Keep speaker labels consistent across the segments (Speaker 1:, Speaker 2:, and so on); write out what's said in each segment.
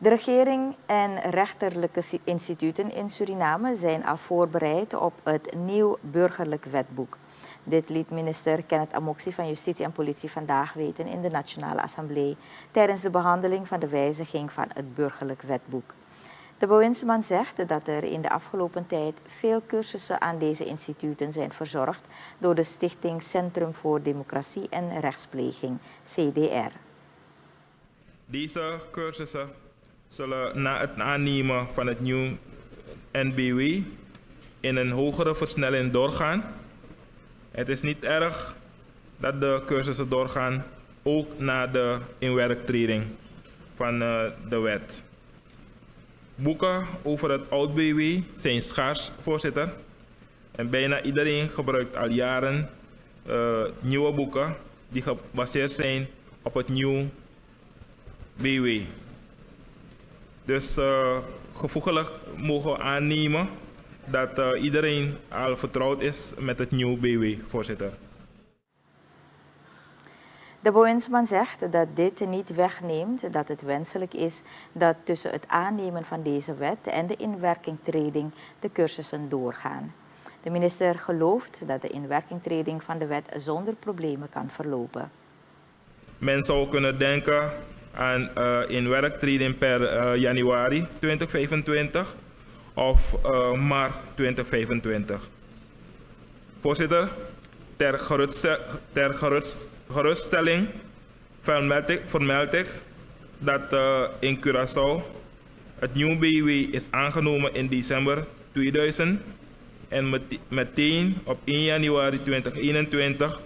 Speaker 1: De regering en rechterlijke instituten in Suriname zijn al voorbereid op het nieuw burgerlijk wetboek. Dit liet minister Kenneth Amoxie van Justitie en Politie vandaag weten in de Nationale Assemblée tijdens de behandeling van de wijziging van het burgerlijk wetboek. De bewindsman zegt dat er in de afgelopen tijd veel cursussen aan deze instituten zijn verzorgd door de Stichting Centrum voor Democratie en Rechtspleging, CDR.
Speaker 2: Deze cursussen zullen na het aannemen van het nieuwe NBW in een hogere versnelling doorgaan. Het is niet erg dat de cursussen doorgaan, ook na de inwerktreding van uh, de wet. Boeken over het oud-BW zijn schaars, voorzitter. En bijna iedereen gebruikt al jaren uh, nieuwe boeken die gebaseerd zijn op het nieuwe BW. Dus uh, gevoegelijk mogen we aannemen dat uh, iedereen al vertrouwd is met het nieuwe BW, voorzitter.
Speaker 1: De bewindsman zegt dat dit niet wegneemt dat het wenselijk is dat tussen het aannemen van deze wet en de inwerkingtreding de cursussen doorgaan. De minister gelooft dat de inwerkingtreding van de wet zonder problemen kan verlopen.
Speaker 2: Men zou kunnen denken aan uh, inwerktreden per uh, januari 2025 of uh, maart 2025. Voorzitter, ter, geruststel, ter gerust, geruststelling vermeld ik, vermeld ik dat in Curaçao het nieuwe BW is aangenomen in december 2000 en met, meteen op 1 januari 2021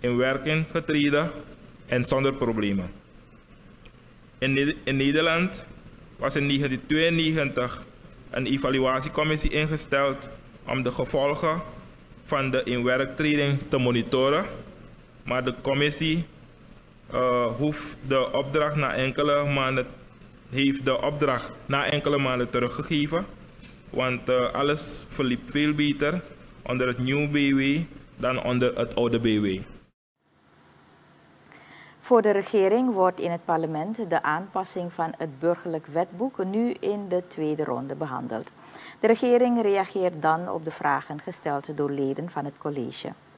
Speaker 2: in werking getreden en zonder problemen. In, Nederland was in 1992 een evaluatiecommissie ingesteld om de gevolgen van de inwerktreding te monitoren. Maar de commissie uh, de opdracht na enkele maanden, heeft de opdracht na enkele maanden teruggegeven. Want uh, alles verliep veel beter onder het nieuwe BW dan onder het oude BW.
Speaker 1: Voor de regering wordt in het parlement de aanpassing van het burgerlijk wetboek nu in de tweede ronde behandeld. De regering reageert dan op de vragen gesteld door leden van het college.